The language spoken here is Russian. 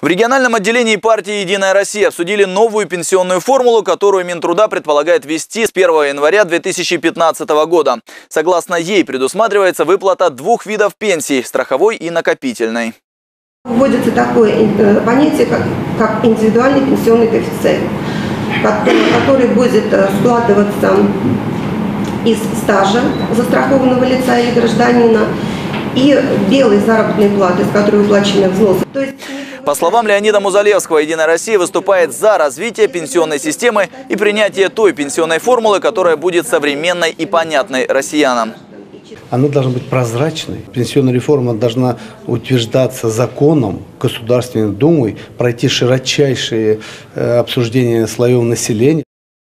В региональном отделении партии «Единая Россия» обсудили новую пенсионную формулу, которую Минтруда предполагает ввести с 1 января 2015 года. Согласно ей предусматривается выплата двух видов пенсий – страховой и накопительной. Вводится такое э, понятие, как, как индивидуальный пенсионный коэффициент, который будет э, складываться из стажа застрахованного лица или гражданина и белой заработной платы, с которой уплачены взносы. То есть По словам Леонида Музалевского, «Единая Россия» выступает за развитие пенсионной системы и принятие той пенсионной формулы, которая будет современной и понятной россиянам. Она должна быть прозрачной. Пенсионная реформа должна утверждаться законом, Государственной Думой, пройти широчайшие э, обсуждения слоев населения.